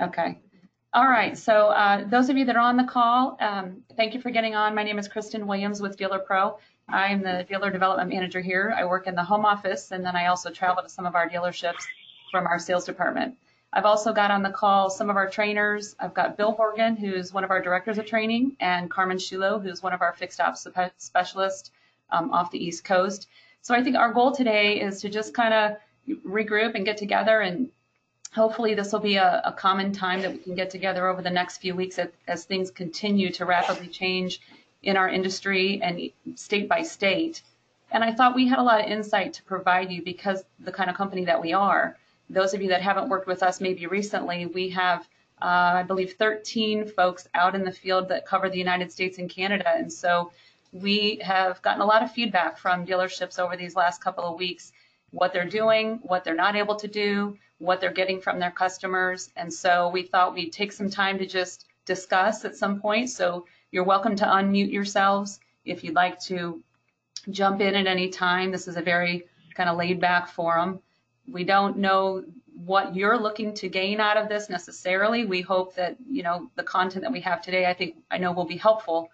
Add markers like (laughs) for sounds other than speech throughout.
Okay. All right. So uh, those of you that are on the call, um, thank you for getting on. My name is Kristen Williams with Dealer Pro. I'm the dealer development manager here. I work in the home office, and then I also travel to some of our dealerships from our sales department. I've also got on the call some of our trainers. I've got Bill Morgan, who's one of our directors of training, and Carmen Shulo, who's one of our fixed ops specialists um, off the East Coast. So I think our goal today is to just kind of regroup and get together and hopefully this will be a, a, common time that we can get together over the next few weeks as, as, things continue to rapidly change in our industry and state by state. And I thought we had a lot of insight to provide you because the kind of company that we are. Those of you that haven't worked with us maybe recently, we have, uh, I believe, 13 folks out in the field that cover the United States and Canada. And so we have gotten a lot of feedback from dealerships over these last couple of weeks, what they're doing, what they're not able to do, what they're getting from their customers. And so we thought we'd take some time to just discuss at some point. So you're welcome to unmute yourselves if you'd like to jump in at any time. This is a very kind of laid back forum. We don't know what you're looking to gain out of this necessarily. We hope that, you know, the content that we have today, I think I know will be helpful.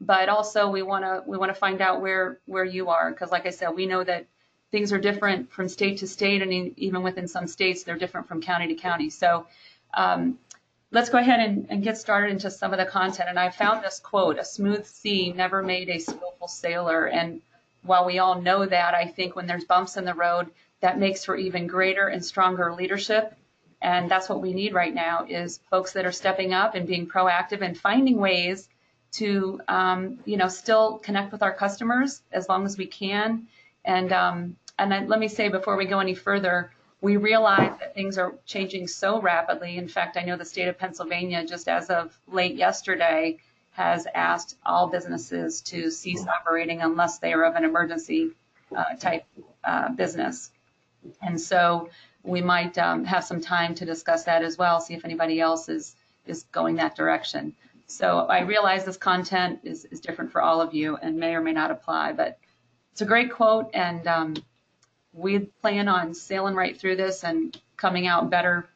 But also we want to we want to find out where where you are because like I said, we know that things are different from state to state, and even within some states, they're different from county to county. So um, let's go ahead and, and, get started into some of the content. And I found this quote, a smooth sea never made a skillful sailor. And while we all know that, I think when there's bumps in the road, that makes for even greater and stronger leadership. And that's what we need right now is folks that are stepping up and being proactive and finding ways to, um, you know, still connect with our customers as long as we can. And um, and let me say before we go any further, we realize that things are changing so rapidly. In fact, I know the state of Pennsylvania, just as of late yesterday, has asked all businesses to cease operating unless they are of an emergency uh, type uh, business. And so we might um, have some time to discuss that as well, see if anybody else is, is going that direction. So I realize this content is, is different for all of you and may or may not apply, but it's a great quote and um, we plan on sailing right through this and coming out better,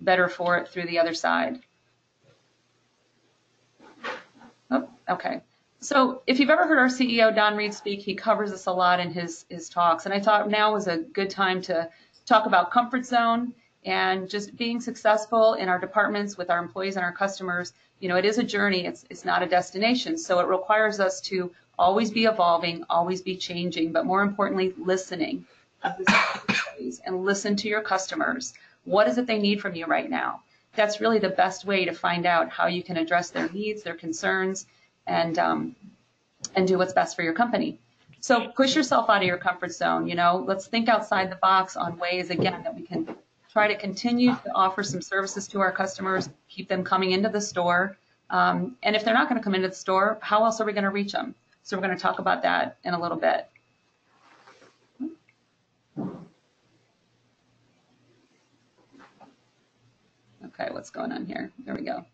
better for it through the other side. Oh, okay. So if you've ever heard our CEO, Don Reed, speak, he covers this a lot in his, his talks. And I thought now was a good time to talk about comfort zone and just being successful in our departments with our employees and our customers. You know, it is a journey. It's, it's not a destination. So it requires us to always be evolving, always be changing, but more importantly, listening and listen to your customers. What is it they need from you right now? That's really the best way to find out how you can address their needs, their concerns, and um, and do what's best for your company. So push yourself out of your comfort zone. You know, let's think outside the box on ways again that we can try to continue to offer some services to our customers, keep them coming into the store. Um, and if they're not going to come into the store, how else are we going to reach them? So we're going to talk about that in a little bit. Okay, what's going on here? There we go.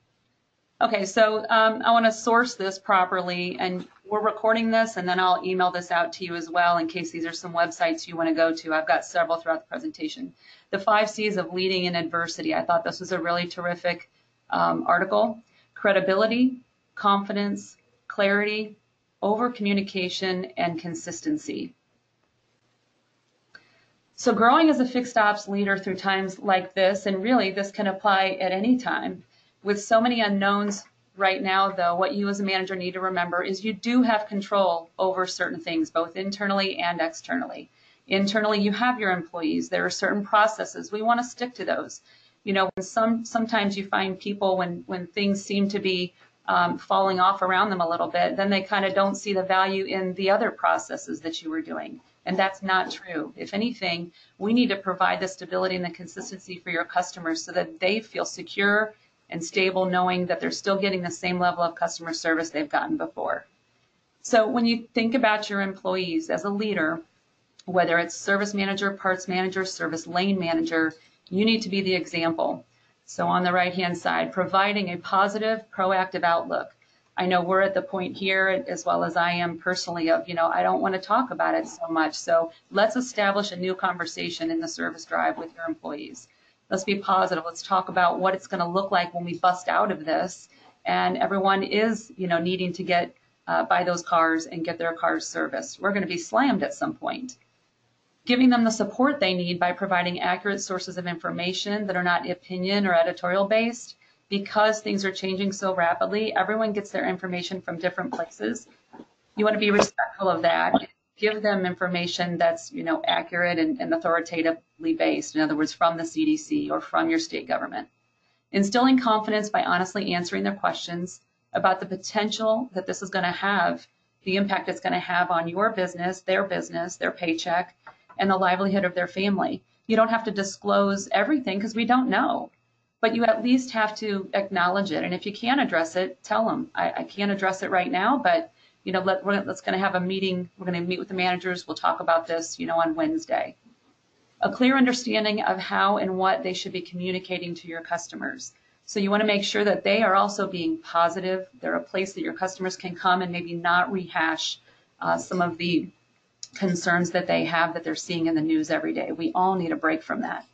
Okay, so um, I want to source this properly, and we're recording this, and then I'll email this out to you as well in case these are some websites you want to go to. I've got several throughout the presentation. The five C's of leading in adversity. I thought this was a really terrific um, article. Credibility, confidence, clarity, over communication, and consistency. So growing as a fixed ops leader through times like this, and really this can apply at any time, with so many unknowns right now, though, what you as a manager need to remember is you do have control over certain things, both internally and externally. Internally, you have your employees. There are certain processes. We want to stick to those. You know, some sometimes you find people when when things seem to be um, falling off around them a little bit, then they kind of don't see the value in the other processes that you were doing. And that's not true. If anything, we need to provide the stability and the consistency for your customers so that they feel secure and stable knowing that they're still getting the same level of customer service they've gotten before. So when you think about your employees as a leader, whether it's service manager, parts manager, service lane manager, you need to be the example. So on the right hand side, providing a positive, proactive outlook. I know we're at the point here, as well as I am personally, of, you know, I don't want to talk about it so much. So let's establish a new conversation in the service drive with your employees. Let's be positive. Let's talk about what it's going to look like when we bust out of this. And everyone is, you know, needing to get uh, buy those cars and get their cars serviced. We're going to be slammed at some point. Giving them the support they need by providing accurate sources of information that are not opinion or editorial based. Because things are changing so rapidly, everyone gets their information from different places. You want to be respectful of that. Give them information that's, you know, accurate and, and authoritatively based. In other words, from the CDC or from your state government. Instilling confidence by honestly answering their questions about the potential that this is going to have, the impact it's going to have on your business, their business, their paycheck, and the livelihood of their family. You don't have to disclose everything because we don't know, but you at least have to acknowledge it. And if you can't address it, tell them I, I can't address it right now, but you know, let, we're let's going to have a meeting. We're going to meet with the managers. We'll talk about this, you know, on Wednesday. A clear understanding of how and what they should be communicating to your customers. So you want to make sure that they are also being positive. They're a place that your customers can come and maybe not rehash uh, some of the concerns that they have that they're seeing in the news every day. We all need a break from that.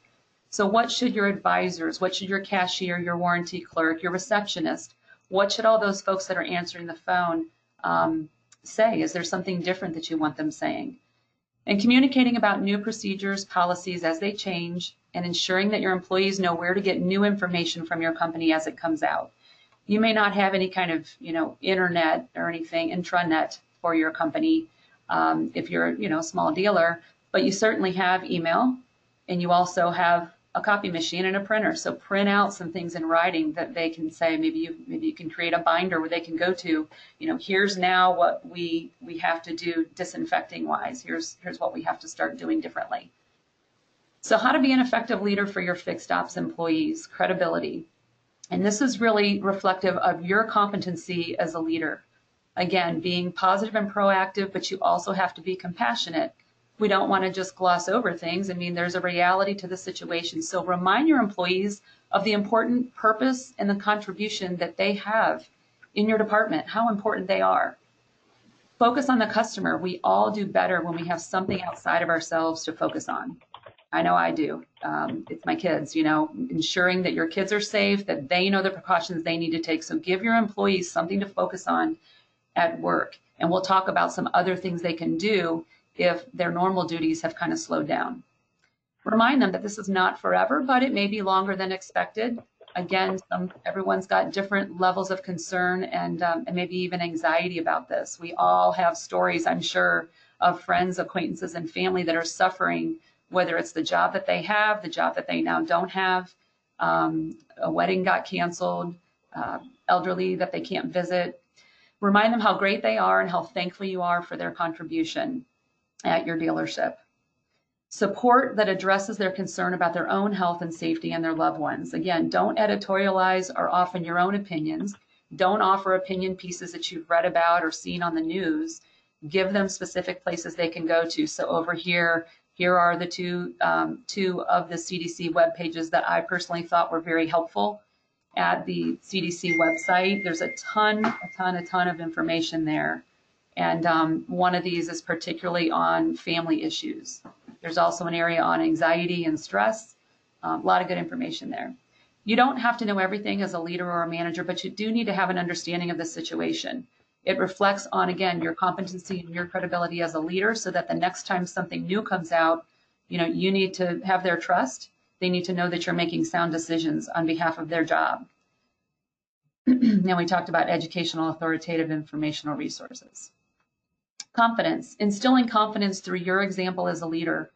So what should your advisors, what should your cashier, your warranty clerk, your receptionist, what should all those folks that are answering the phone um, say? Is there something different that you want them saying? And communicating about new procedures, policies as they change, and ensuring that your employees know where to get new information from your company as it comes out. You may not have any kind of, you know, internet or anything, intranet for your company um, if you're, you know, a small dealer, but you certainly have email and you also have a copy machine and a printer. So print out some things in writing that they can say. Maybe you maybe you can create a binder where they can go to. You know, here's now what we we have to do disinfecting wise. Here's here's what we have to start doing differently. So how to be an effective leader for your fixed ops employees? Credibility, and this is really reflective of your competency as a leader. Again, being positive and proactive, but you also have to be compassionate we don't want to just gloss over things. I mean, there's a reality to the situation. So remind your employees of the important purpose and the contribution that they have in your department, how important they are. Focus on the customer. We all do better when we have something outside of ourselves to focus on. I know I do. Um, it's my kids, you know, ensuring that your kids are safe, that they know the precautions they need to take. So give your employees something to focus on at work. And we'll talk about some other things they can do if their normal duties have kind of slowed down. Remind them that this is not forever, but it may be longer than expected. Again, some, everyone's got different levels of concern and, um, and maybe even anxiety about this. We all have stories, I'm sure, of friends, acquaintances, and family that are suffering, whether it's the job that they have, the job that they now don't have, um, a wedding got canceled, uh, elderly that they can't visit. Remind them how great they are and how thankful you are for their contribution at your dealership. Support that addresses their concern about their own health and safety and their loved ones. Again, don't editorialize or offer your own opinions. Don't offer opinion pieces that you've read about or seen on the news. Give them specific places they can go to. So over here, here are the two um, two of the CDC web pages that I personally thought were very helpful at the CDC website. There's a ton, a ton, a ton of information there. And um, one of these is particularly on family issues. There's also an area on anxiety and stress. Um, a lot of good information there. You don't have to know everything as a leader or a manager, but you do need to have an understanding of the situation. It reflects on, again, your competency and your credibility as a leader so that the next time something new comes out, you know, you need to have their trust. They need to know that you're making sound decisions on behalf of their job. (clears throat) and we talked about educational, authoritative, informational resources. Confidence, instilling confidence through your example as a leader.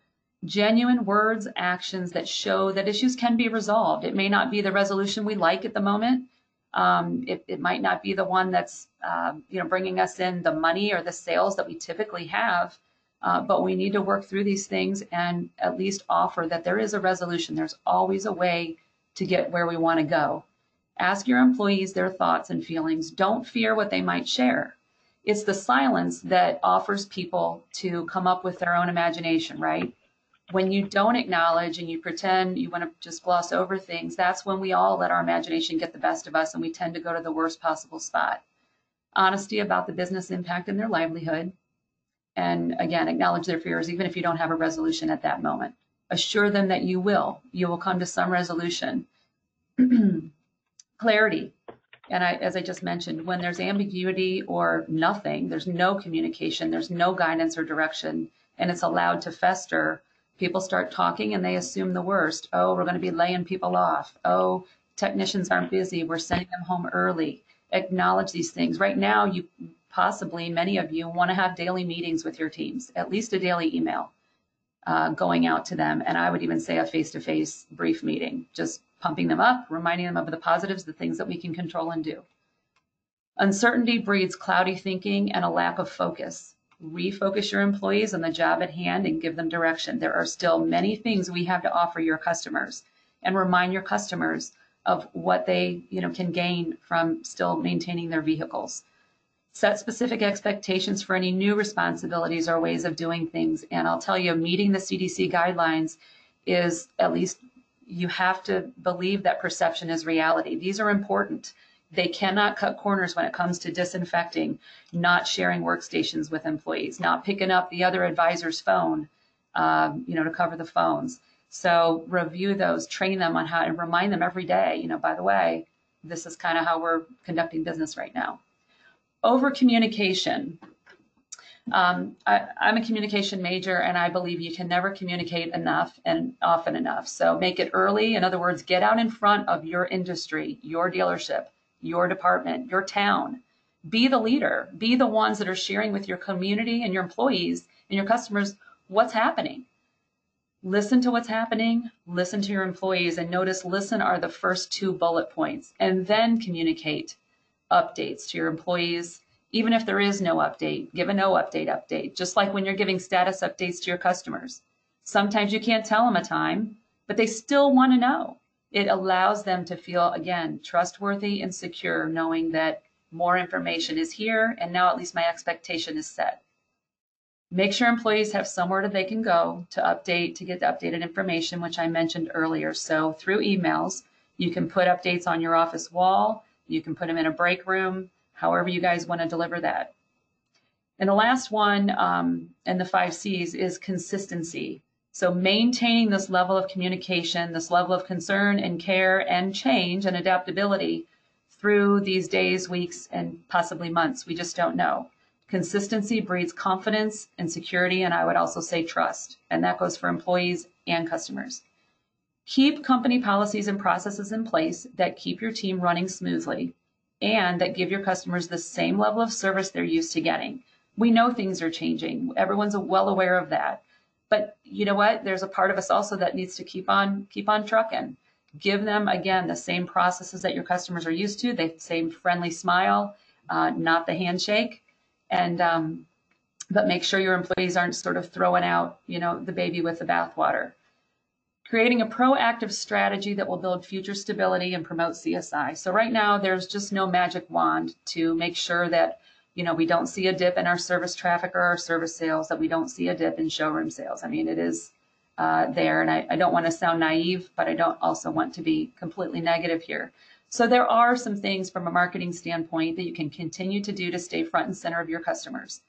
Genuine words, actions that show that issues can be resolved. It may not be the resolution we like at the moment. Um, it, it, might not be the one that's uh, you know bringing us in the money or the sales that we typically have, uh, but we need to work through these things and at least offer that there is a resolution. There's always a way to get where we want to go. Ask your employees their thoughts and feelings. Don't fear what they might share it's the silence that offers people to come up with their own imagination, right? When you don't acknowledge and you pretend you want to just gloss over things, that's when we all let our imagination get the best of us and we tend to go to the worst possible spot. Honesty about the business impact and their livelihood. And again, acknowledge their fears, even if you don't have a resolution at that moment. Assure them that you will. You will come to some resolution. (clears throat) Clarity. And I, as I just mentioned, when there's ambiguity or nothing, there's no communication, there's no guidance or direction, and it's allowed to fester, people start talking and they assume the worst. Oh, we're going to be laying people off. Oh, technicians aren't busy. We're sending them home early. Acknowledge these things. Right now, you possibly, many of you, want to have daily meetings with your teams, at least a daily email uh, going out to them. And I would even say a face to face brief meeting, just pumping them up, reminding them of the positives, the things that we can control and do. Uncertainty breeds cloudy thinking and a lack of focus. Refocus your employees on the job at hand and give them direction. There are still many things we have to offer your customers and remind your customers of what they you know, can gain from still maintaining their vehicles. Set specific expectations for any new responsibilities or ways of doing things. And I'll tell you, meeting the CDC guidelines is at least you have to believe that perception is reality. These are important. They cannot cut corners when it comes to disinfecting, not sharing workstations with employees, not picking up the other advisor's phone, um, you know, to cover the phones. So review those, train them on how, and remind them every day, you know, by the way, this is kind of how we're conducting business right now. Over communication. Um, I, am a communication major, and I believe you can never communicate enough and often enough. So make it early. In other words, get out in front of your industry, your dealership, your department, your town. Be the leader. Be the ones that are sharing with your community and your employees and your customers what's happening. Listen to what's happening, listen to your employees, and notice listen are the first two bullet points, and then communicate updates to your employees even if there is no update, give a no update update, just like when you're giving status updates to your customers. Sometimes you can't tell them a time, but they still want to know. It allows them to feel, again, trustworthy and secure, knowing that more information is here, and now at least my expectation is set. Make sure employees have somewhere that they can go to update, to get the updated information, which I mentioned earlier. So through emails, you can put updates on your office wall, you can put them in a break room, however you guys want to deliver that. And the last one, um, and the five C's, is consistency. So maintaining this level of communication, this level of concern and care and change and adaptability through these days, weeks, and possibly months. We just don't know. Consistency breeds confidence and security, and I would also say trust. And that goes for employees and customers. Keep company policies and processes in place that keep your team running smoothly and that give your customers the same level of service they're used to getting. We know things are changing. Everyone's well aware of that. But you know what? There's a part of us also that needs to keep on keep on trucking. Give them again the same processes that your customers are used to, the same friendly smile, uh, not the handshake, and um, but make sure your employees aren't sort of throwing out you know the baby with the bathwater creating a proactive strategy that will build future stability and promote CSI. So right now, there's just no magic wand to make sure that you know we don't see a dip in our service traffic or our service sales, that we don't see a dip in showroom sales. I mean, it is uh, there, and I, I don't want to sound naive, but I don't also want to be completely negative here. So there are some things from a marketing standpoint that you can continue to do to stay front and center of your customers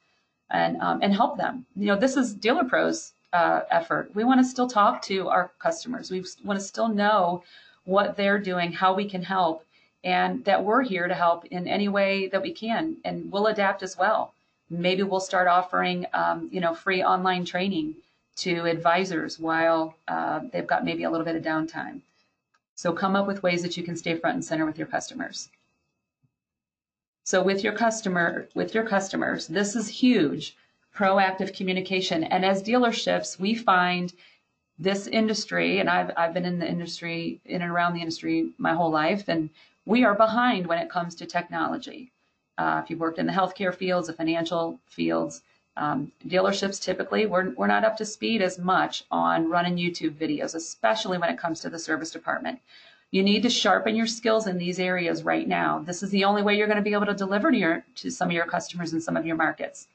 and um, and help them. You know, this is Dealer Pros uh, effort. We want to still talk to our customers. We want to still know what they're doing, how we can help, and that we're here to help in any way that we can, and we'll adapt as well. Maybe we'll start offering, um, you know, free online training to advisors while uh, they've got maybe a little bit of downtime. So come up with ways that you can stay front and center with your customers. So with your customer, with your customers, this is huge proactive communication. And as dealerships, we find this industry, and I've, I've been in the industry, in and around the industry my whole life, and we are behind when it comes to technology. Uh, if you've worked in the healthcare fields, the financial fields, um, dealerships typically, we're, we're not up to speed as much on running YouTube videos, especially when it comes to the service department. You need to sharpen your skills in these areas right now. This is the only way you're going to be able to deliver to your to some of your customers in some of your markets.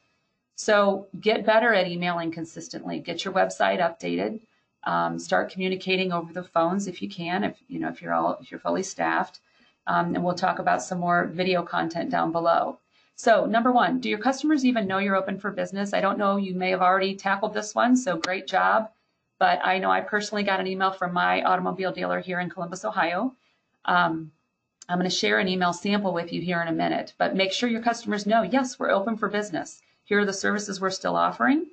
So get better at emailing consistently. Get your website updated. Um, start communicating over the phones if you can. If you know if you're all if you're fully staffed, um, and we'll talk about some more video content down below. So number one, do your customers even know you're open for business? I don't know. You may have already tackled this one, so great job. but I know I personally got an email from my automobile dealer here in Columbus, Ohio. Um, I'm going to share an email sample with you here in a minute, but make sure your customers know, yes, we're open for business. Here are the services we're still offering.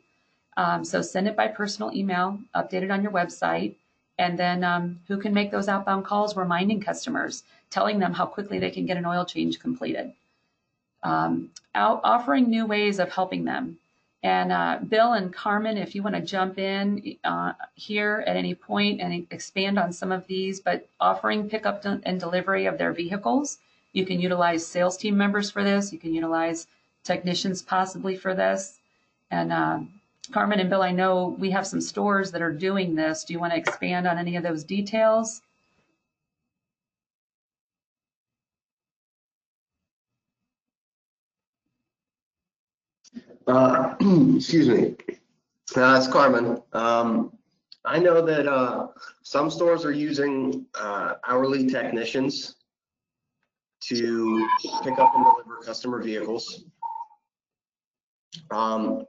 Um, so send it by personal email, update it on your website, and then um, who can make those outbound calls reminding customers, telling them how quickly they can get an oil change completed. Um, out, offering new ways of helping them. And uh, Bill and Carmen, if you want to jump in uh, here at any point and expand on some of these, but offering pickup and delivery of their vehicles, you can utilize sales team members for this. You can utilize technicians possibly for this. And uh, Carmen and Bill, I know we have some stores that are doing this. Do you want to expand on any of those details? Uh, (clears throat) excuse me. Uh, it's Carmen. Um, I know that uh, some stores are using uh, hourly technicians to pick up and deliver customer vehicles. Um,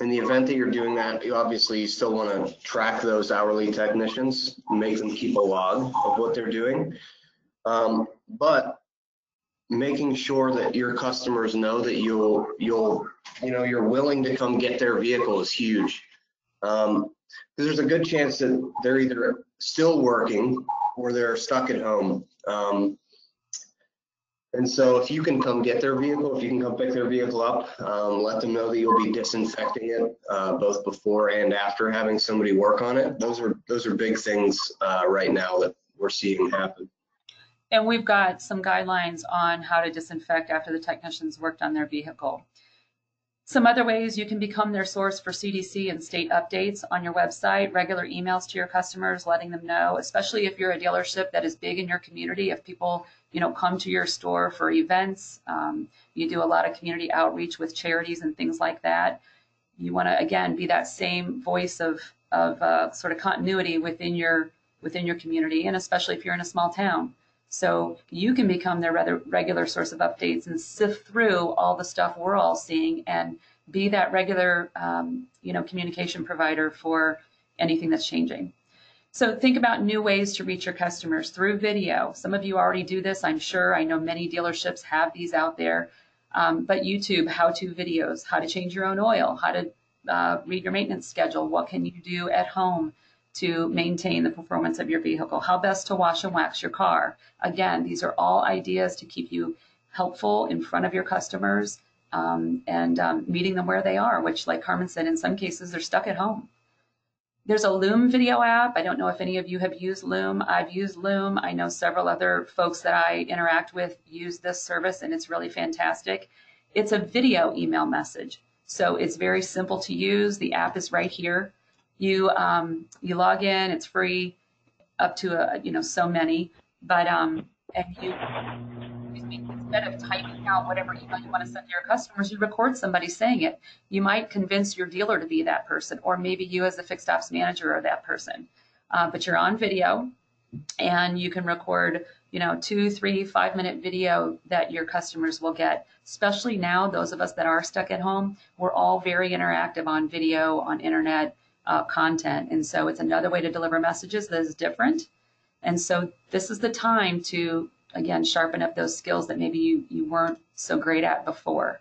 in the event that you're doing that, you obviously still want to track those hourly technicians, make them keep a log of what they're doing. Um, but making sure that your customers know that you'll you'll you know you're willing to come get their vehicle is huge um, because there's a good chance that they're either still working or they're stuck at home um, and so if you can come get their vehicle if you can come pick their vehicle up um, let them know that you'll be disinfecting it uh, both before and after having somebody work on it those are those are big things uh, right now that we're seeing happen and we've got some guidelines on how to disinfect after the technicians worked on their vehicle. Some other ways you can become their source for CDC and state updates on your website, regular emails to your customers, letting them know, especially if you're a dealership that is big in your community, if people, you know, come to your store for events, um, you do a lot of community outreach with charities and things like that. You want to, again, be that same voice of, of uh, sort of continuity within your, within your community, and especially if you're in a small town. So you can become their rather regular source of updates and sift through all the stuff we're all seeing and be that regular, um, you know, communication provider for anything that's changing. So think about new ways to reach your customers through video. Some of you already do this, I'm sure. I know many dealerships have these out there. Um, but YouTube how-to videos, how to change your own oil, how to uh, read your maintenance schedule, what can you do at home, to maintain the performance of your vehicle, how best to wash and wax your car. Again, these are all ideas to keep you helpful in front of your customers um, and um, meeting them where they are, which, like Carmen said, in some cases they're stuck at home. There's a Loom video app. I don't know if any of you have used Loom. I've used Loom. I know several other folks that I interact with use this service, and it's really fantastic. It's a video email message. So it's very simple to use. The app is right here. You um, you log in, it's free, up to a, you know so many, but um, and you instead of typing out whatever email you want to send to your customers, you record somebody saying it. You might convince your dealer to be that person, or maybe you as a fixed ops manager are that person. Uh, but you're on video, and you can record you know two three five minute video that your customers will get especially now those of us that are stuck at home we're all very interactive on video on internet uh, content. And so it's another way to deliver messages that is different. And so this is the time to, again, sharpen up those skills that maybe you, you weren't so great at before.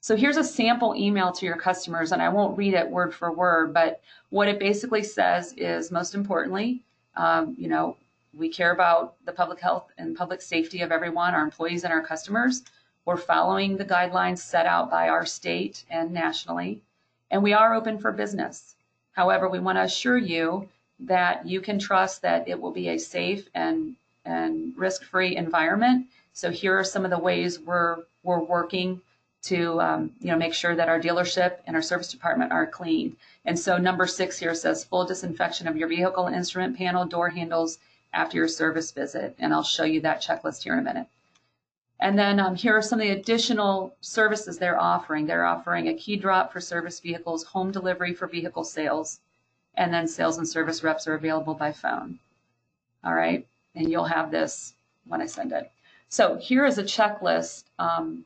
So here's a sample email to your customers, and I won't read it word for word, but what it basically says is most importantly, um, you know, we care about the public health and public safety of everyone, our employees and our customers. We're following the guidelines set out by our state and nationally, and we are open for business. However, we want to assure you that you can trust that it will be a safe and, and risk-free environment. So here are some of the ways we're, we're working to um, you know make sure that our dealership and our service department are clean. And so number six here says full disinfection of your vehicle instrument panel, door handles after your service visit. And I'll show you that checklist here in a minute. And then um, here are some of the additional services they're offering. They're offering a key drop for service vehicles, home delivery for vehicle sales, and then sales and service reps are available by phone. All right, and you'll have this when I send it. So here is a checklist um,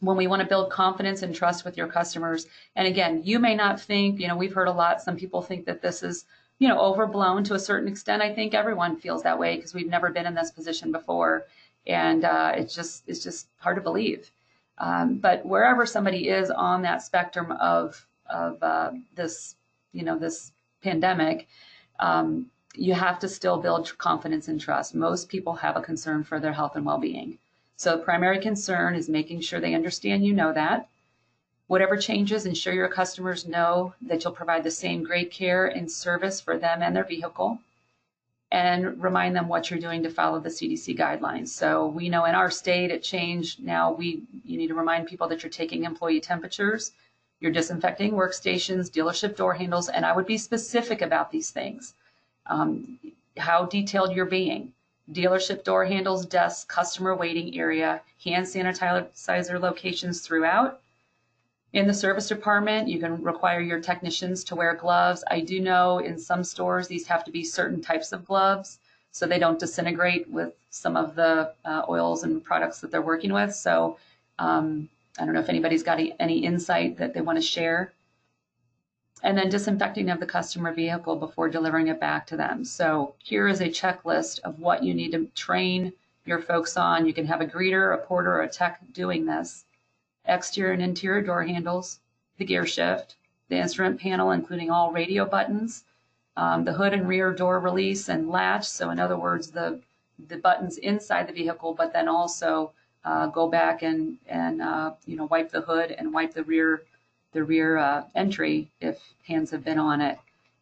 when we want to build confidence and trust with your customers. And again, you may not think, you know, we've heard a lot, some people think that this is you know, overblown to a certain extent. I think everyone feels that way because we've never been in this position before, and uh, it's just it's just hard to believe. Um, but wherever somebody is on that spectrum of of uh, this, you know, this pandemic, um, you have to still build confidence and trust. Most people have a concern for their health and well-being. So primary concern is making sure they understand you know that. Whatever changes, ensure your customers know that you'll provide the same great care and service for them and their vehicle. And remind them what you're doing to follow the CDC guidelines. So we know in our state it changed. Now we you need to remind people that you're taking employee temperatures, you're disinfecting workstations, dealership door handles, and I would be specific about these things. Um, how detailed you're being. Dealership door handles, desks, customer waiting area, hand sanitizer locations throughout. In the service department, you can require your technicians to wear gloves. I do know in some stores these have to be certain types of gloves so they don't disintegrate with some of the uh, oils and products that they're working with. So um, I don't know if anybody's got any insight that they want to share. And then disinfecting of the customer vehicle before delivering it back to them. So here is a checklist of what you need to train your folks on. You can have a greeter, a porter, or a tech doing this. Exterior and interior door handles, the gear shift, the instrument panel, including all radio buttons, um, the hood and rear door release and latch. So in other words, the the buttons inside the vehicle, but then also uh, go back and and uh, you know wipe the hood and wipe the rear the rear uh, entry if hands have been on it,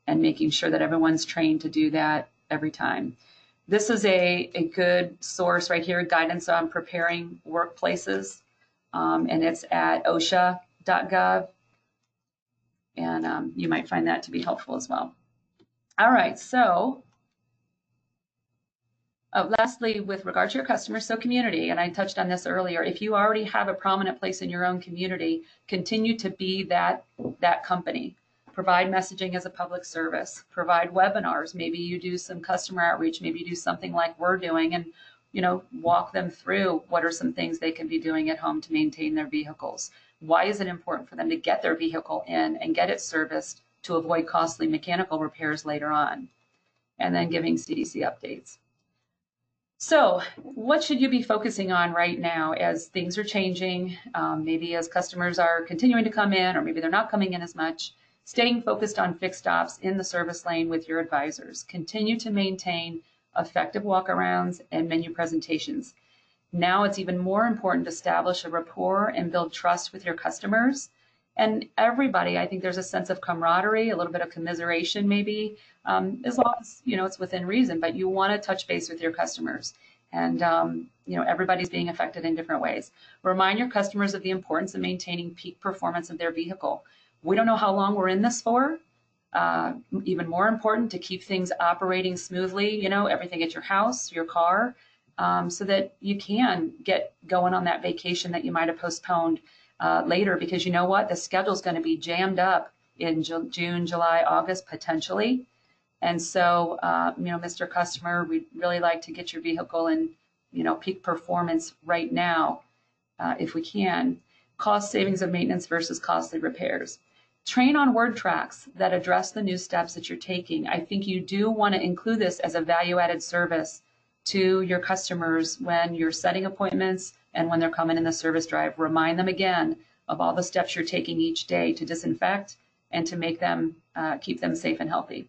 and making sure that everyone's trained to do that every time. This is a, a good source right here, guidance on preparing workplaces, um, and it's at osha.gov, and um, you might find that to be helpful as well. All right, so uh, lastly, with regard to your customers, so community, and I touched on this earlier, if you already have a prominent place in your own community, continue to be that, that company. Provide messaging as a public service, provide webinars. Maybe you do some customer outreach, maybe you do something like we're doing and you know, walk them through what are some things they can be doing at home to maintain their vehicles. Why is it important for them to get their vehicle in and get it serviced to avoid costly mechanical repairs later on? And then giving CDC updates. So, what should you be focusing on right now as things are changing? Um, maybe as customers are continuing to come in, or maybe they're not coming in as much. Staying focused on fixed ops in the service lane with your advisors. Continue to maintain effective walkarounds and menu presentations. Now it's even more important to establish a rapport and build trust with your customers and everybody i think there's a sense of camaraderie a little bit of commiseration maybe um, as long as you know it's within reason but you want to touch base with your customers. And um, you know everybody's being affected in different ways. Remind your customers of the importance of maintaining peak performance of their vehicle. We don't know how long we're in this for. Uh, even more important to keep things operating smoothly you know everything at your house your car um, so that you can get going on that vacation that you might have postponed uh, later because you know what? The schedule is going to be jammed up in Ju- June, July, August potentially. And so, uh, you know, Mr. Customer, we'd really like to get your vehicle in, you know, peak performance right now, uh, if we can. Cost savings of maintenance versus costly repairs. Train on word tracks that address the new steps that you're taking. I think you do want to include this as a value added service to your customers when you're setting appointments, and when they're coming in the service drive, remind them again of all the steps you're taking each day to disinfect and to make them uh, keep them safe and healthy.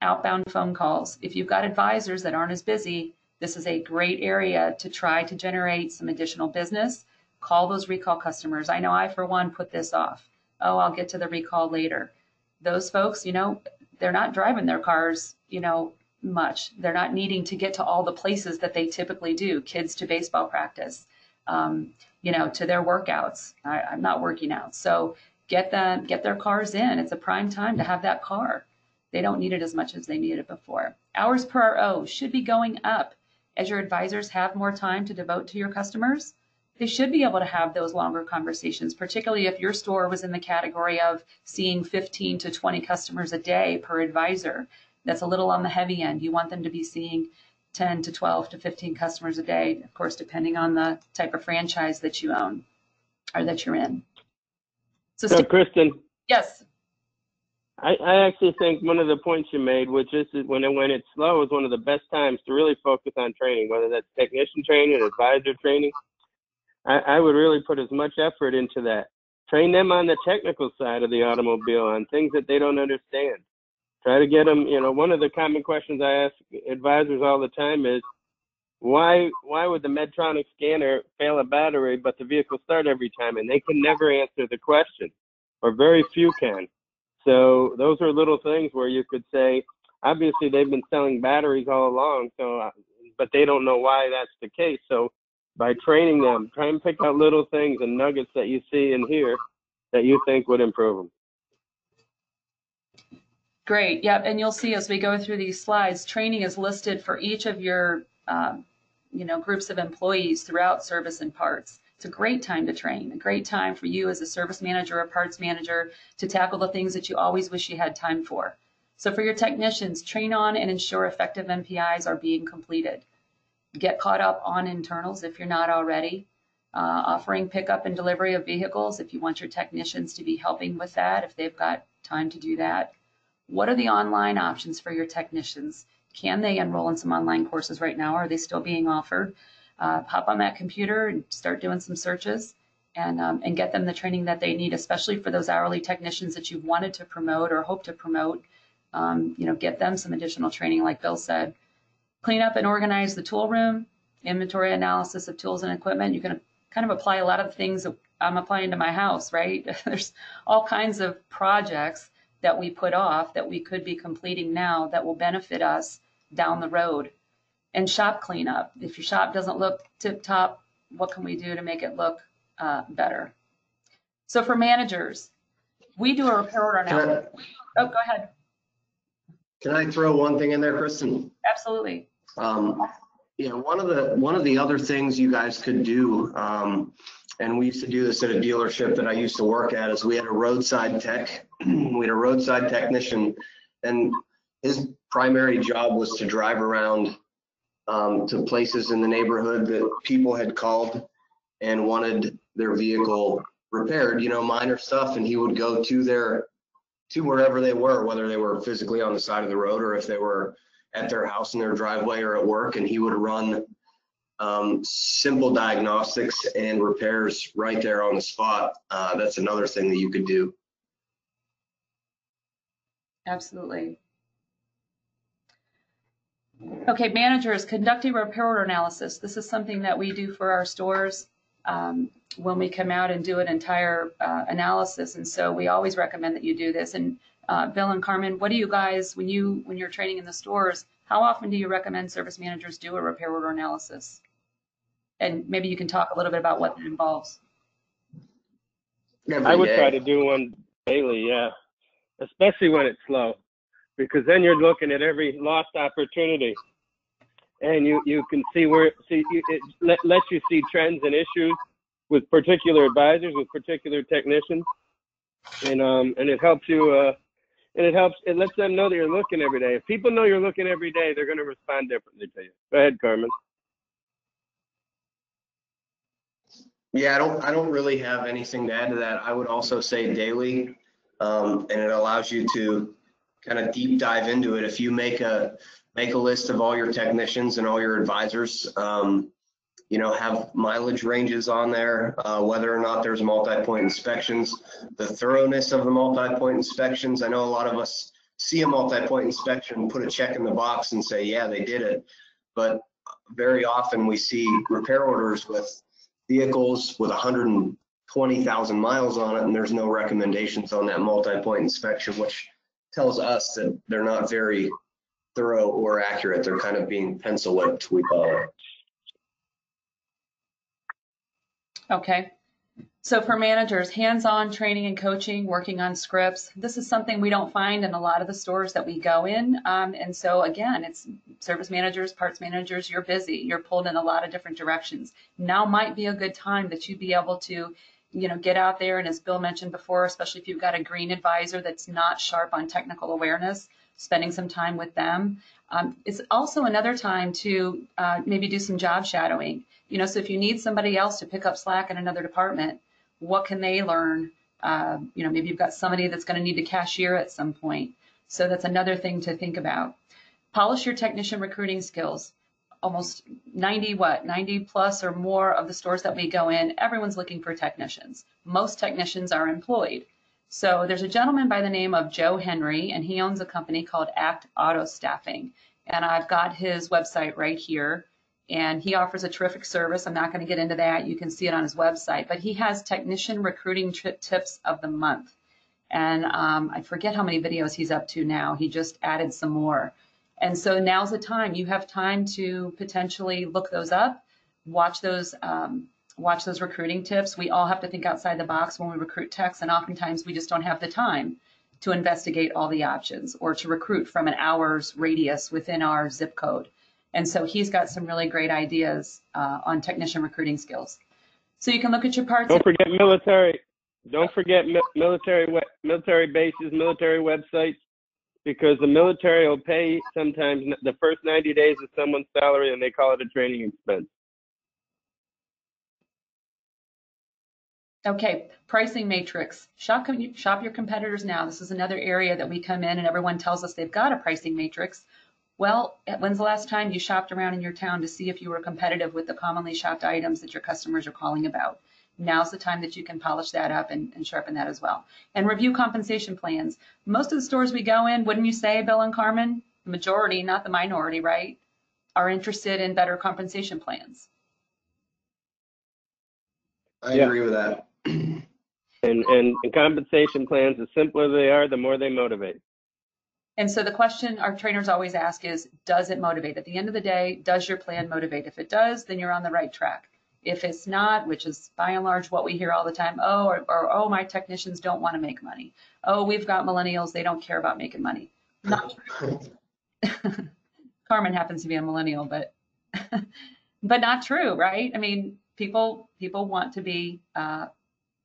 Outbound phone calls. If you've got advisors that aren't as busy, this is a great area to try to generate some additional business. Call those recall customers. I know I, for one, put this off. Oh, I'll get to the recall later. Those folks, you know, they're not driving their cars, you know, much. They're not needing to get to all the places that they typically do, kids to baseball practice, um, you know, to their workouts. I, I'm not working out. So get them, get their cars in. It's a prime time to have that car. They don't need it as much as they needed it before. Hours per RO should be going up as your advisors have more time to devote to your customers. They should be able to have those longer conversations, particularly if your store was in the category of seeing 15 to 20 customers a day per advisor that's a little on the heavy end. You want them to be seeing 10 to 12 to 15 customers a day, of course, depending on the type of franchise that you own or that you're in. So, so Kristen. Yes. I, I actually think one of the points you made, which is when it, when it's slow, is one of the best times to really focus on training, whether that's technician training, advisor training. I, I would really put as much effort into that. Train them on the technical side of the automobile on things that they don't understand. Try to get them. You know, one of the common questions I ask advisors all the time is, why why would the Midtronic scanner fail a battery but the vehicle start every time? And they can never answer the question, or very few can. So those are little things where you could say, obviously they've been selling batteries all along, so uh, but they don't know why that's the case. So by training them, try and pick out little things and nuggets that you see and hear that you think would improve them. Great. Yep. And you'll see as we go through these slides, training is listed for each of your, um, you know, groups of employees throughout service and parts. It's a great time to train, a great time for you as a service manager or parts manager to tackle the things that you always wish you had time for. So for your technicians, train on and ensure effective MPIs are being completed. Get caught up on internals if you're not already. Uh, offering pickup and delivery of vehicles if you want your technicians to be helping with that, if they've got time to do that. What are the online options for your technicians? Can they enroll in some online courses right now? Are they still being offered? Uh, hop on that computer and start doing some searches and, um, and get them the training that they need, especially for those hourly technicians that you've wanted to promote or hope to promote. Um, you know, get them some additional training, like Bill said. Clean up and organize the tool room, inventory analysis of tools and equipment. You can kind of apply a lot of things that I'm applying to my house, right? (laughs) There's all kinds of projects that we put off that we could be completing now that will benefit us down the road. And shop cleanup. If your shop doesn't look tip top, what can we do to make it look uh, better? So for managers, we do a repair order Can I, now. Oh, go ahead. can I throw one thing in there, Kristen? Absolutely. Um, yeah, one of the, one of the other things you guys could do, um, and we used to do this at a dealership that I used to work at, is we had a roadside tech. (clears throat) we had a roadside technician, and his primary job was to drive around um, to places in the neighborhood that people had called and wanted their vehicle repaired, you know, minor stuff, and he would go to their, to wherever they were, whether they were physically on the side of the road or if they were at their house in their driveway or at work, and he would run um, simple diagnostics and repairs right there on the spot. Uh, that's another thing that you could do. Absolutely. Okay, managers, conducting repair order analysis. This is something that we do for our stores um, when we come out and do an entire uh, analysis. And so we always recommend that you do this. And uh, Bill and Carmen, what do you guys, when you when you're training in the stores, how often do you recommend service managers do a repair order analysis? And maybe you can talk a little bit about what that involves. I would try to do one daily, yeah, especially when it's slow, because then you're looking at every lost opportunity, and you you can see where see it let, lets you see trends and issues with particular advisors, with particular technicians, and um and it helps you uh and it helps it lets them know that you're looking every day. If people know you're looking every day, they're going to respond differently to you. Go ahead, Carmen. Yeah, I don't, I don't really have anything to add to that. I would also say daily, um, and it allows you to kind of deep dive into it. If you make a, make a list of all your technicians and all your advisors, um, you know, have mileage ranges on there, uh, whether or not there's multi-point inspections, the thoroughness of the multi-point inspections. I know a lot of us see a multi-point inspection, put a check in the box and say, yeah, they did it. But very often we see repair orders with vehicles with 120,000 miles on it, and there's no recommendations on that multi-point inspection, which tells us that they're not very thorough or accurate. They're kind of being pencil whipped, we call it. Okay. So for managers, hands-on training and coaching, working on scripts. This is something we don't find in a lot of the stores that we go in. Um, and so again, it's service managers, parts managers, you're busy. You're pulled in a lot of different directions. Now might be a good time that you'd be able to, you know, get out there. And as Bill mentioned before, especially if you've got a green advisor that's not sharp on technical awareness, spending some time with them. Um, it's also another time to uh, maybe do some job shadowing. You know, so if you need somebody else to pick up slack in another department, what can they learn Uh, you know, maybe you've got somebody that's going to need to cashier at some point. So that's another thing to think about. Polish your technician recruiting skills. Almost 90 what 90 plus or more of the stores that we go in, everyone's looking for technicians. Most technicians are employed. So there's a gentleman by the name of Joe Henry, and he owns a company called Act Auto Staffing. And I've got his website right here. And he offers a terrific service. I'm not going to get into that. You can see it on his website. But he has technician recruiting tips of the month. And um, I forget how many videos he's up to now. He just added some more. And so now's the time. You have time to potentially look those up, watch those um, watch those recruiting tips. We all have to think outside the box when we recruit techs, and oftentimes we just don't have the time to investigate all the options or to recruit from an hour's radius within our zip code. And so he's got some really great ideas uh, on technician recruiting skills. So you can look at your parts. Don't forget military. Don't forget mi- military we- military bases, military websites, because the military will pay sometimes the first 90 days of someone's salary, and they call it a training expense. Okay, pricing matrix. Shop, shop your competitors now. This is another area that we come in and everyone tells us they've got a pricing matrix. Well, when's the last time you shopped around in your town to see if you were competitive with the commonly shopped items that your customers are calling about? Now's the time that you can polish that up and, and sharpen that as well. And review compensation plans. Most of the stores we go in, wouldn't you say, Bill and Carmen? The majority, not the minority, right? Are interested in better compensation plans. I Yeah. agree with that. And, and, and compensation plans, the simpler they are, the more they motivate. And so the question our trainers always ask is, does it motivate? At the end of the day, does your plan motivate? If it does, then you're on the right track. If it's not, which is by and large what we hear all the time, oh, or, or oh, my technicians don't want to make money. Oh, we've got millennials, they don't care about making money. Not true. (laughs) Carmen happens to be a millennial, but (laughs) but not true, right? I mean, people people want to be uh,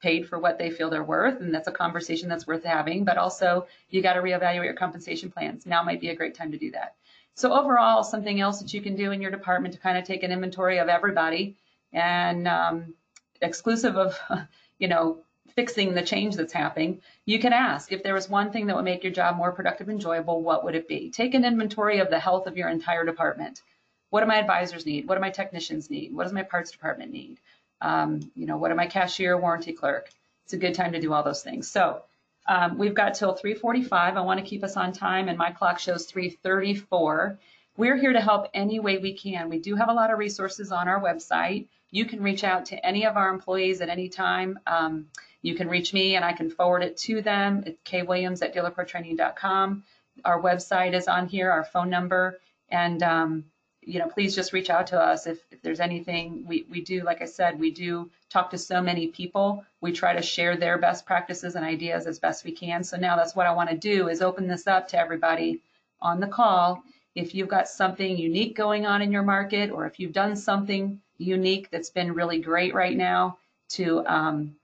paid for what they feel they're worth, and that's a conversation that's worth having. But also, you got to reevaluate your compensation plans. Now might be a great time to do that. So overall, something else that you can do in your department to kind of take an inventory of everybody, and um, exclusive of (laughs) you know fixing the change that's happening, you can ask if there was one thing that would make your job more productive, and enjoyable, what would it be? Take an inventory of the health of your entire department. What do my advisors need? What do my technicians need? What does my parts department need? Um, you know, what am I cashier, warranty clerk? It's a good time to do all those things. So um, we've got till 3:45. I want to keep us on time, and my clock shows 3:34. We're here to help any way we can. We do have a lot of resources on our website. You can reach out to any of our employees at any time. Um, you can reach me and I can forward it to them. It's kwilliams at dealerprotraining.com. Our website is on here, our phone number, and um, you know, please just reach out to us if, if there's anything we, we do. Like I said, we do talk to so many people. We try to share their best practices and ideas as best we can. So now that's what I want to do is open this up to everybody on the call. If you've got something unique going on in your market, or if you've done something unique that's been really great right now to, um,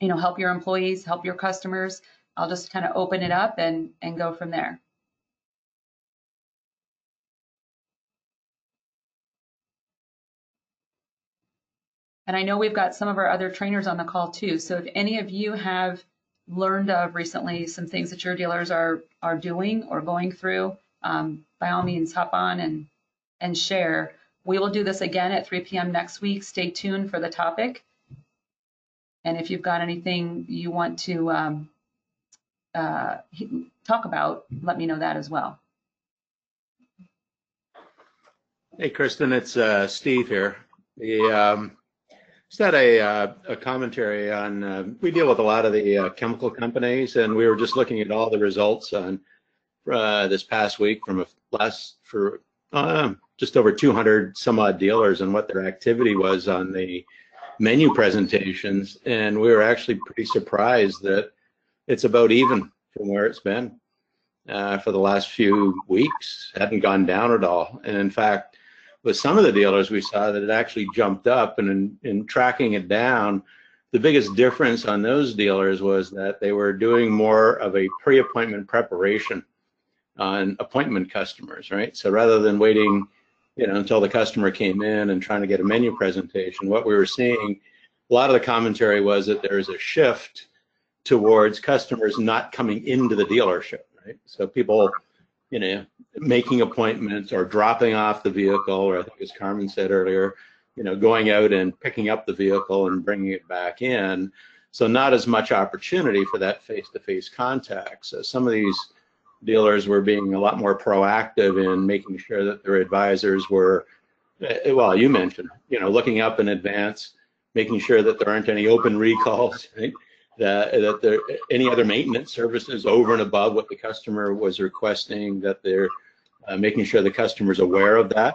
you know, help your employees, help your customers, I'll just kind of open it up and, and go from there. And I know we've got some of our other trainers on the call too. So if any of you have learned of recently some things that your dealers are are doing or going through, um, by all means, hop on and and share. We will do this again at 3 p.m. next week. Stay tuned for the topic. And if you've got anything you want to um, uh, talk about, let me know that as well. Hey, Kristen, it's uh, Steve here. The, um, just had a, uh, a commentary on, uh, we deal with a lot of the uh, chemical companies, and we were just looking at all the results on uh, this past week from a last for uh, just over 200 some odd dealers and what their activity was on the menu presentations. And we were actually pretty surprised that it's about even from where it's been uh, for the last few weeks. Hadn't gone down at all. And in fact, with some of the dealers, we saw that it actually jumped up. And in, in tracking it down, the biggest difference on those dealers was that they were doing more of a pre-appointment preparation on appointment customers, right? So rather than waiting, you know, until the customer came in and trying to get a menu presentation, what we were seeing, a lot of the commentary was that there is a shift towards customers not coming into the dealership, right? So people, you know, making appointments or dropping off the vehicle, or I think as Carmen said earlier, you know, going out and picking up the vehicle and bringing it back in. So not as much opportunity for that face-to-face contact. So some of these dealers were being a lot more proactive in making sure that their advisors were, eh, well, you mentioned, you know, looking up in advance, making sure that there aren't any open recalls, right? That, that there any other maintenance services over and above what the customer was requesting, that they're uh, making sure the customer's aware of that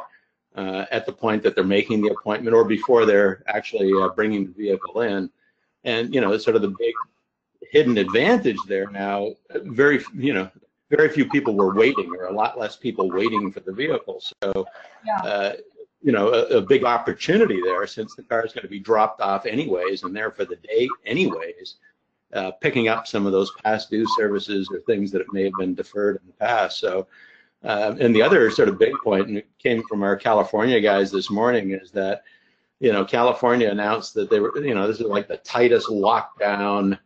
uh, at the point that they're making the appointment or before they're actually uh, bringing the vehicle in. And, you know, sort of the big hidden advantage there now. Very, you know, very few people were waiting or a lot less people waiting for the vehicle. So, Yeah. uh, you know, a, a big opportunity there since the car is going to be dropped off anyways and there for the day anyways, uh, picking up some of those past due services or things that may have been deferred in the past. So, uh, and the other sort of big point, and it came from our California guys this morning, is that, you know, California announced that they were, you know, this is like the tightest lockdown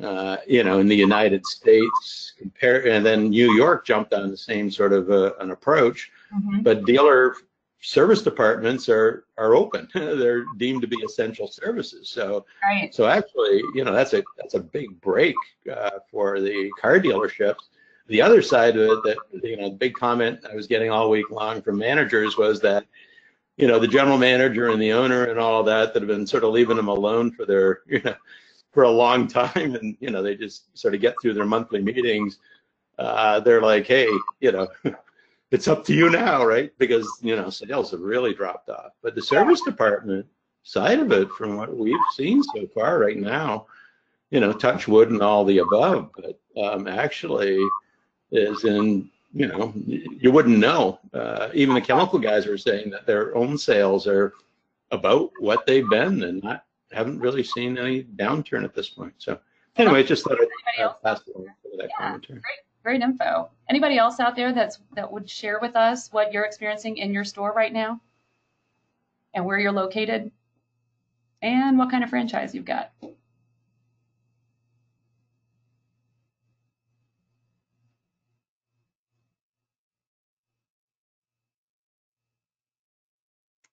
uh, you know, in the United States, compare, and then New York jumped on the same sort of uh, an approach. Mhm. But dealer service departments are are open; (laughs) they're deemed to be essential services. So, Right. so actually, you know, that's a that's a big break uh, for the car dealerships. The other side of it, that you know, the big comment I was getting all week long from managers was that, you know, the general manager and the owner and all of that that have been sort of leaving them alone for their, (laughs) you know, for a long time, and you know, they just sort of get through their monthly meetings. Uh, they're like, hey, you know, (laughs) it's up to you now, right? Because you know, sales have really dropped off. But the service department side of it, from what we've seen so far right now, you know, touch wood and all the above, but um, actually is in, you know, you wouldn't know. Uh, even the chemical guys are saying that their own sales are about what they've been and not haven't really seen any downturn at this point. So anyway, just thought I'd uh, pass along that Yeah. commentary. Great info. Anybody else out there that's that would share with us what you're experiencing in your store right now, and where you're located, and what kind of franchise you've got?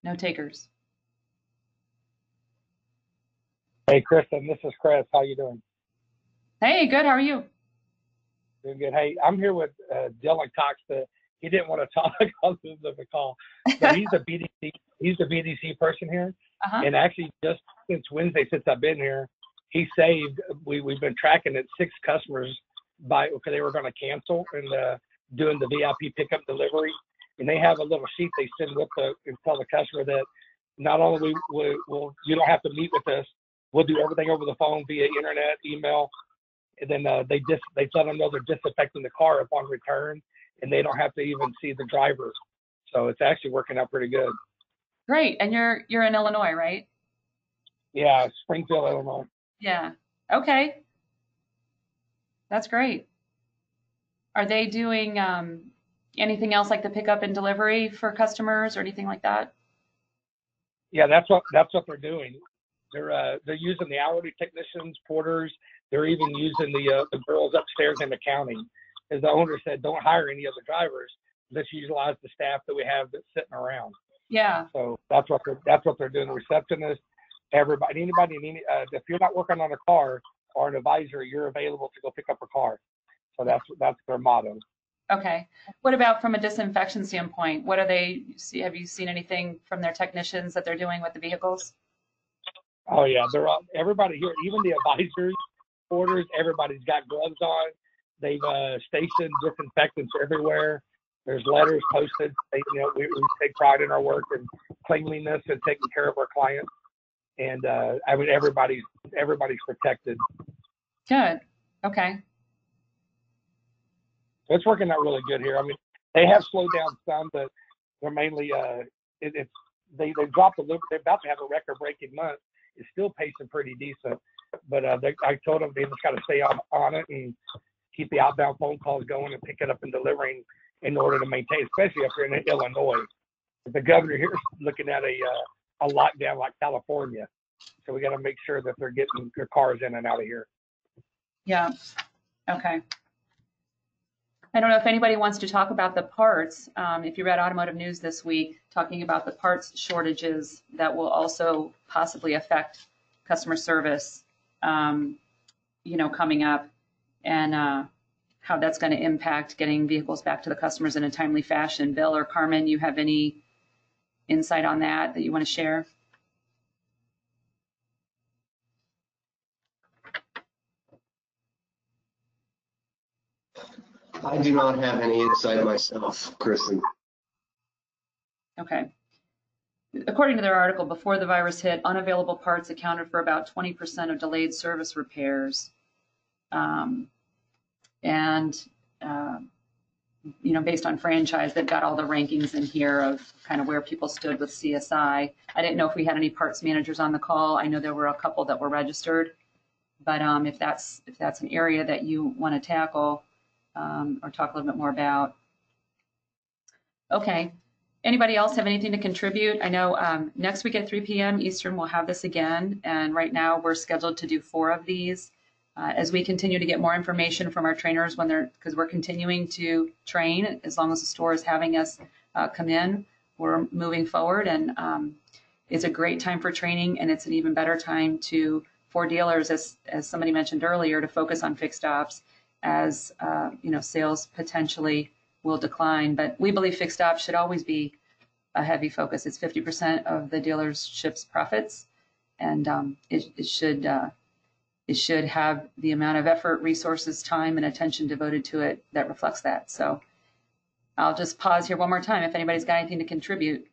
No takers. Hey, Kristen, this is Chris. How you doing? Hey, good. How are you? Doing good. Hey, I'm here with uh, Dylan Cox. The, he didn't want to (laughs) talk on the the call, but he's a (laughs) BDC. He's a BDC person here, Uh-huh. and actually just since Wednesday, since I've been here, he saved. We we've been tracking it six customers by because they were going to cancel and uh, doing the VIP pickup delivery, and they have a little sheet they send with the and tell the customer that not only we, we will you don't have to meet with us, we'll do everything over the phone via internet, email, and then uh, they just they let them know they're disinfecting the car upon return, and they don't have to even see the driver. So it's actually working out pretty good. Great. And you're you're in Illinois, right? Yeah, Springfield, Illinois. Yeah. Okay. That's great. Are they doing um, anything else like the pickup and delivery for customers or anything like that? Yeah, that's what that's what they're doing. They're uh, they're using the hourly technicians, porters. They're even using the uh, the girls upstairs in accounting. As the owner said, don't hire any other drivers. Let's utilize the staff that we have that's sitting around. Yeah. So that's what they're that's what they're doing. The receptionist, everybody, anybody, any, uh, if you're not working on a car or an advisor, you're available to go pick up a car. So that's that's their motto. Okay. What about from a disinfection standpoint? What are they? See, have you seen anything from their technicians that they're doing with the vehicles? Oh yeah, they're all, everybody here, even the advisors, everybody's got gloves on. They've uh, stationed disinfectants everywhere. There's letters posted. They, you know, we, we take pride in our work and cleanliness and taking care of our clients. And uh, I mean, everybody's everybody's protected. Good. Okay. It's working out really good here. I mean, they have slowed down some, but they're mainly uh, it, it's they they dropped a little. They're about to have a record-breaking month. It's still pacing pretty decent, but uh, they, I told them they just got to stay on on it and keep the outbound phone calls going and pick it up and delivering in order to maintain, especially up here in Illinois. The governor here is looking at a uh, a lockdown like California, so we got to make sure that they're getting their cars in and out of here. Yeah, okay. I don't know if anybody wants to talk about the parts. Um, if you read Automotive News this week, talking about the parts shortages that will also possibly affect customer service, um, you know, coming up and uh, how that's going to impact getting vehicles back to the customers in a timely fashion. Bill or Carmen, you have any insight on that that you want to share? I do not have any insight myself, Kristen. Okay. According to their article, before the virus hit, unavailable parts accounted for about 20% of delayed service repairs. Um, and, uh, you know, based on franchise, they've got all the rankings in here of kind of where people stood with CSI. I didn't know if we had any parts managers on the call. I know there were a couple that were registered. But um, if that's if that's an area that you want to tackle um, or talk a little bit more about. Okay. Anybody else have anything to contribute? I know um, next week at 3 p.m. Eastern we'll have this again, and right now we're scheduled to do four of these. Uh, as we continue to get more information from our trainers when they're because we're continuing to train as long as the store is having us uh, come in we're moving forward and um, it's a great time for training and it's an even better time to for dealers as as somebody mentioned earlier to focus on fixed ops as uh, you know sales potentially will decline but we believe fixed ops should always be a heavy focus it's 50% of the dealership's profits and um, it, it should uh, it should have the amount of effort, resources, time, and attention devoted to it that reflects that. So I'll just pause here one more time if anybody's got anything to contribute.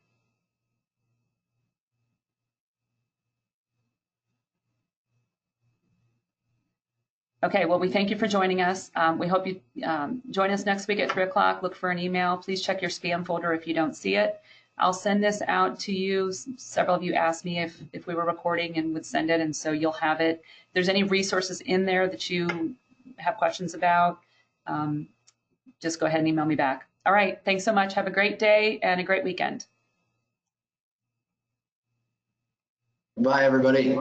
Okay, well, we thank you for joining us. Um, we hope you um, join us next week at 3 o'clock. Look for an email. Please check your spam folder if you don't see it. I'll send this out to you. Several of you asked me if, if we were recording and would send it, and so you'll have it. If there's any resources in there that you have questions about, um, just go ahead and email me back. All right, thanks so much. Have a great day and a great weekend. Bye, everybody.